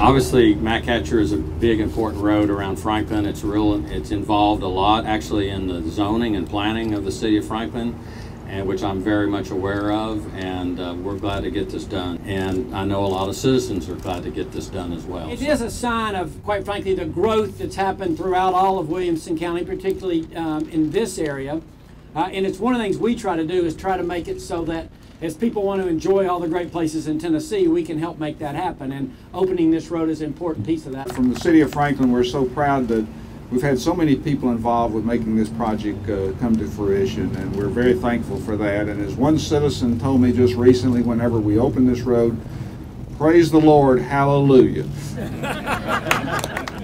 Obviously, Mack Hatcher is a big important road around Franklin. It's real. It's involved a lot actually in the zoning and planning of the city of Franklin, and which I'm very much aware of. And uh, we're glad to get this done. And I know a lot of citizens are glad to get this done as well. It is a sign of, quite frankly, the growth that's happened throughout all of Williamson County, particularly um, in this area. Uh, and it's one of the things we try to do is try to make it so that as people want to enjoy all the great places in Tennessee, we can help make that happen. And opening this road is an important piece of that. From the city of Franklin, we're so proud that we've had so many people involved with making this project uh, come to fruition, and we're very thankful for that. And as one citizen told me just recently, whenever we opened this road, praise the Lord, hallelujah.